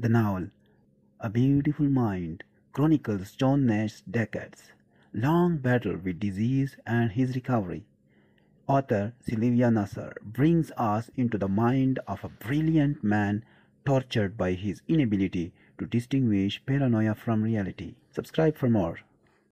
The novel, A Beautiful Mind, chronicles John Nash's decades long battle with disease and his recovery. Author Sylvia Nasar brings us into the mind of a brilliant man tortured by his inability to distinguish paranoia from reality. Subscribe for more.